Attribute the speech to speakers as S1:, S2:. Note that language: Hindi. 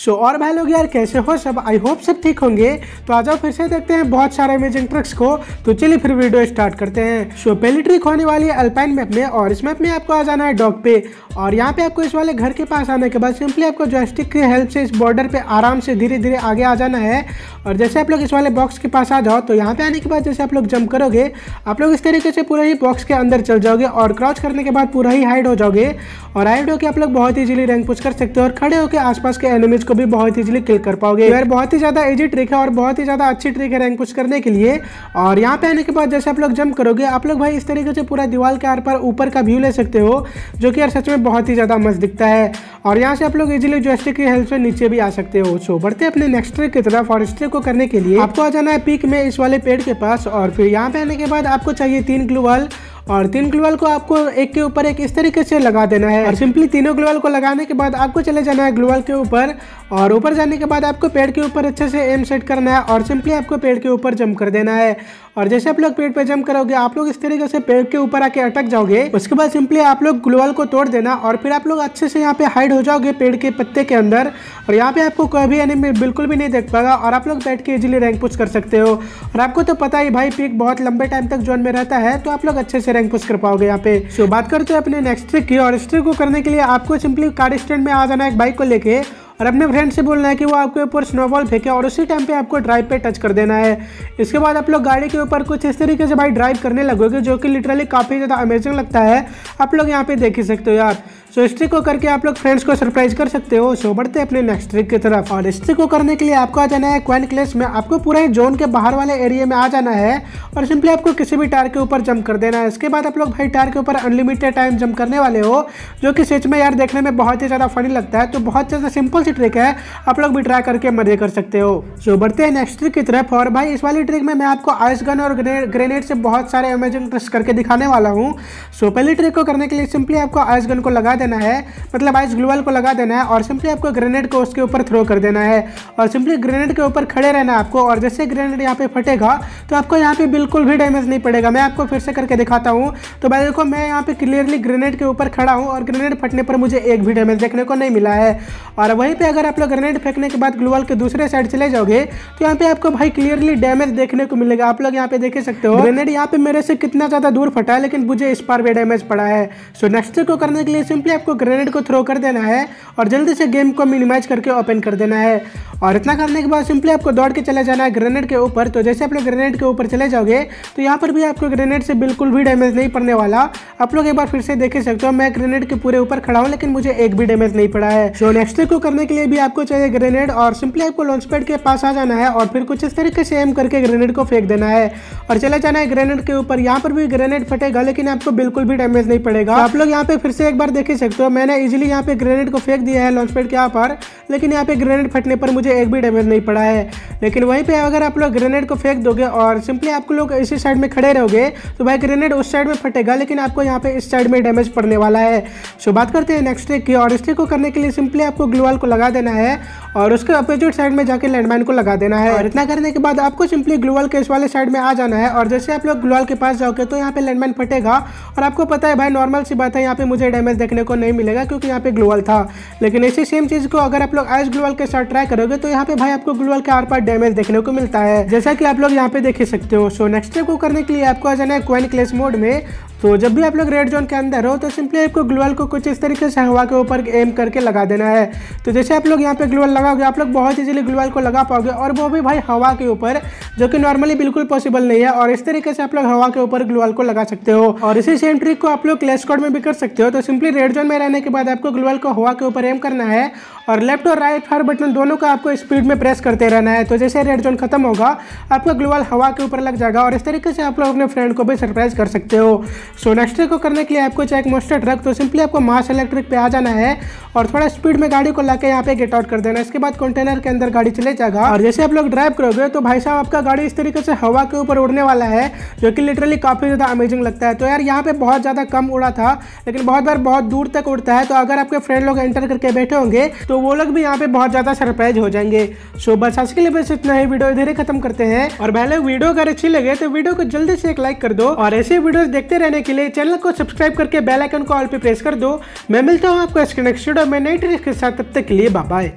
S1: सो so, और भाई लोग यार कैसे हो सब? आई होप सब ठीक होंगे। तो आ जाओ फिर से देखते हैं बहुत सारे अमेजिंग ट्रिक्स को। तो चलिए फिर वीडियो स्टार्ट करते हैं। सो so, पहली ट्रिक होने वाली है अल्पाइन मैप में और इस मैप में आपको आ जाना है डॉग पे। और यहाँ पे आपको इस वाले घर के पास आने के बाद सिंपली आपको जॉयस्टिक की हेल्प से इस बॉर्डर पर आराम से धीरे धीरे आगे आ जाना है। और जैसे आप लोग इस वाले बॉक्स के पास आ जाओ तो यहाँ पे आने के बाद जैसे आप लोग जंप करोगे आप लोग इस तरीके से पूरा ही बॉक्स के अंदर चल जाओगे और क्रॉच करने के बाद पूरा ही हाइड हो जाओगे। और हाइड होकर आप लोग बहुत ईजिली रैंक पुश कर सकते हो और खड़े होकर आसपास के एनिमीज को भी बहुत ईजिली किल कर पाओगे। यार, बहुत ही ज़्यादा इजी ट्रिक है और बहुत ही ज़्यादा अच्छी ट्रिक है रैंक पुश करने के लिए। और यहाँ पे आने के बाद जैसे आप लोग जंप करोगे, आप लोग भाई इस तरीके से पूरा दीवार के आर पर ऊपर का व्यू ले सकते हो, जो कि यार सच में बहुत ही ज़्यादा मस्त दिखता है। और यहाँ से आप लोग इजिली जोस्टिक की हेल्प से नीचे भी आ सकते हो। सो बढ़ते अपने नेक्स्ट ट्रिक की तरफ़ और ट्रिक को करने के लिए। आपको आ जाना है पीक में इस वाले पेड़ के पास और फिर यहाँ पे आने के बाद आपको चाहिए तीन ग्लूवल और तीन ग्लोवल को आपको एक के ऊपर एक इस तरीके से लगा देना है। और सिंपली तीनों ग्लोवल को लगाने के बाद आपको चले जाना है ग्लोवल के ऊपर। और ऊपर जाने के बाद आपको पेड़ के ऊपर अच्छे से एम सेट करना है और सिंपली आपको पेड़ के ऊपर जम कर देना है। और जैसे आप लोग पेड़ पे जंप करोगे, आप लोग इस तरीके से पेड़ के ऊपर आके अटक जाओगे, उसके बाद सिंपली आप लोग ग्लूवल को तोड़ देना और फिर आप लोग अच्छे से यहाँ पे हाइड हो जाओगे पेड़ के पत्ते के अंदर। और यहाँ पे आपको कोई भी एनिमी बिल्कुल भी नहीं देख पाएगा और आप लोग बैठ के इजिली रैंक पुश कर सकते हो। और आपको तो पता ही भाई पीक बहुत लंबे टाइम तक जोन में रहता है तो आप लोग अच्छे से रैंक पुश कर पाओगे यहाँ पे। सो बात करते हैं अपने नेक्स्ट ट्रिक की और इस ट्रिक को करने के लिए आपको सिंपली कार स्टैंड में आ जाना एक बाइक को लेके। और अपने फ्रेंड से बोलना है कि वो आपके ऊपर स्नोबॉल फेंके और उसी टाइम पे आपको ड्राइव पे टच कर देना है। इसके बाद आप लोग गाड़ी के ऊपर कुछ इस तरीके से भाई ड्राइव करने लगोगे, जो कि लिटरली काफ़ी ज़्यादा अमेजिंग लगता है। आप लोग यहाँ पे देख ही सकते हो यार। सो इस ट्रिक को करके आप लोग फ्रेंड्स को सरप्राइज़ कर सकते हो। सो बढ़ते अपने नेक्स्ट ट्रिक की तरफ़। और इस ट्रिक को करने के लिए आपको आ जाना है क्वाइन क्लेस में। आपको पूरा जोन के बाहर वाले एरिया में आ जाना है और सिंपली आपको किसी भी टायर के ऊपर जंप कर देना है। इसके बाद आप लोग भाई टायर के ऊपर अनलिमिटेड टाइम जंप करने वाले हो, जो कि सच में यार देखने में बहुत ही ज़्यादा फनी लगता है। तो बहुत ज़्यादा सिंपल सी ट्रिक है। आप लोग भी ट्राई करके मज़े कर सकते हो। सो बढ़ते हैं नेक्स्ट ट्रिक की तरफ़। और भाई, इस वाली ट्रिक में मैं आपको आइस गन और ग्रेनेड से बहुत सारे अमेजिंग ट्रिक्स करके दिखाने वाला हूँ। सो पहली ट्रिक को करने के लिए सिंपली आपको आइस गन को लगा देना है। मतलब आइस ग्लूवल को लगा देना है और सिंपली आपको ग्रेनेड को उसके ऊपर थ्रो कर देना है। और सिंपली ग्रेनेड के ऊपर खड़े रहना आपको और जैसे ग्रेनेड यहाँ पे फटेगा तो आपको यहाँ पे बिल्कुल भी डैमेज नहीं पड़ेगा। मैं आपको फिर से करके दिखाता हूँ। तो भाई देखो मैं यहाँ पे क्लियरली ग्रेनेड के ऊपर खड़ा हूँ और ग्रेनेड फटने पर मुझे एक भी डैमेज देखने को नहीं मिला है। और वहीं पर अगर आप लोग ग्रेनेड फेंकने के बाद ग्लूवल के दूसरे साइड चले जाओगे तो यहाँ पे आपको भाई क्लियरली डैमेज देखने को मिलेगा। आप लोग यहाँ पे देख सकते हो। ग्रेनेड यहाँ पे मेरे से कितना ज़्यादा दूर फटा है, लेकिन मुझे इस पर भी डैमेज पड़ा है। सो नेक्स्ट को करने के लिए सिंपली आपको ग्रेनेड को थ्रो कर देना है और जल्दी से गेम को मिनिमाइज करके ओपन कर देना है। और इतना करने के बाद सिंपली आपको दौड़ के चले जाना है ग्रेनेड के ऊपर। तो जैसे आप लोग ग्रेनेड के ऊपर चले जाओगे तो यहाँ पर भी आपको ग्रेनेड से बिल्कुल भी डैमेज नहीं पड़ने वाला। आप लोग एक बार फिर से देख सकते हो, मैं ग्रेनेड के पूरे ऊपर खड़ा हूँ, लेकिन मुझे एक भी डैमेज नहीं पड़ा है। सो नेक्स्ट को करने के लिए भी आपको चाहिए ग्रेनेड और सिंपली आपको लॉन्च पैड के पास आ जाना है और फिर कुछ इस तरीके से एम करके ग्रेनेड को फेंक देना है। और चले जाना है ग्रेनेड के ऊपर। यहाँ पर भी ग्रेनेड फटेगा, लेकिन आपको बिल्कुल भी डैमेज नहीं पड़ेगा। आप लोग यहाँ पे फिर से एक बार देख सकते हो। मैंने इजिली यहाँ पे ग्रेनेड को फेंक दिया है लॉन्च पैड के यहाँ पर लेकिन यहाँ पे ग्रेनेड फटने पर मुझे एक भी डैमेज नहीं पड़ा है। लेकिन वहीं पे अगर आप लोग ग्रेनेड को फेंक दोगे और सिंपली आपको लोग इसी साइड में खड़े रहोगे तो भाई ग्रेनेड उस साइड में फटेगा लेकिन आपको यहाँ पे इस साइड में डैमेज पड़ने वाला है। सो बात करते हैं नेक्स्ट ट्रिक की और इस ट्रिक को करने के लिए सिंपली आपको ग्लूवाल को लगा देना है और उसके अपोजिट साइड में जाकर लैंडमाइन को लगा देना है। और इतना करने के बाद आपको सिंपली ग्लूवाल के इस वाले साइड में आ जाना है और जैसे आप लोग ग्लूवाल के पास जाओगे तो यहाँ पे लैंडमाइन फटेगा। और आपको पता है भाई नॉर्मल सी बात है यहाँ पे मुझे डैमेज देखने को नहीं मिलेगा क्योंकि यहाँ पे ग्लूवाल था। लेकिन इसी सेम चीज़ को अगर आप लोग आइस ग्लूवाल के साथ ट्राई करोगे तो यहाँ पे भाई आपको ग्लूवाल के आर पार डैमेज देखने को मिलता है। जैसा कि आप लोग यहाँ पे देख ही सकते हो। सो नेक्स्ट को करने के लिए आपको आ जाना है क्वेन क्लेस मोड में। तो जब भी आप लोग रेड जोन के अंदर हो तो सिंपली आपको ग्लूवल को कुछ इस तरीके से हवा के ऊपर एम करके लगा देना है। तो जैसे आप लोग यहाँ पे ग्लूवल लगाओगे, आप लोग बहुत इजीली ग्लूवल को लगा पाओगे और वो भी भाई हवा के ऊपर, जो कि नॉर्मली बिल्कुल पॉसिबल नहीं है। और इस तरीके से आप लोग हवा के ऊपर ग्लूवल को लगा सकते हो। और इसी सेम ट्रिक को आप लोग क्लेस कोड में भी कर सकते हो। तो सिंपली रेड जोन में रहने के बाद आपको ग्लोबल को हवा के ऊपर एम करना है और लेफ़्ट और राइट हर बटन दोनों का आपको स्पीड में प्रेस करते रहना है। तो जैसे रेड जोन खत्म होगा, आपका ग्लोबल हवा के ऊपर लग जाएगा और इस तरीके से आप लोग अपने फ्रेंड को भी सरप्राइज़ कर सकते हो। सो नेक्स्ट को करने के लिए आपको चाहिए एक मोस्टर ट्रक तो सिंपली आपको मास इलेक्ट्रिक पे आ जाना है और थोड़ा स्पीड में गाड़ी को लाके यहाँ पे गेट आउट कर देना। इसके बाद कंटेनर के अंदर गाड़ी चले जाएगा। और जैसे आप लोग ड्राइव करोगे तो भाई साहब आपका गाड़ी इस तरीके से हवा के ऊपर उड़ने वाला है, जो कि लिटरली काफ़ी ज़्यादा अमेजिंग लगता है। तो यार यहाँ पे बहुत ज़्यादा कम उड़ा था, लेकिन बहुत बार बहुत दूर तक उड़ता है। तो अगर आपके फ्रेंड लोग एंटर करके बैठे होंगे तो वो लोग भी यहाँ पे बहुत ज़्यादा सरप्राइज़ हो जाएँगे। सो बस आज के लिए बस इतना ही। वीडियो इधर ही खत्म करते हैं। और पहले वीडियो अगर अच्छी लगे तो वीडियो को जल्दी से एक लाइक कर दो। और ऐसे वीडियो देखते रहने के लिए चैनल को सब्सक्राइब करके बेलाइकन को ऑल पे प्रेस कर दो। मैं मिलता हूँ आपको इसके नेक्स्ट वीडियो में नई ट्रिक के साथ। तब तक के लिए बाय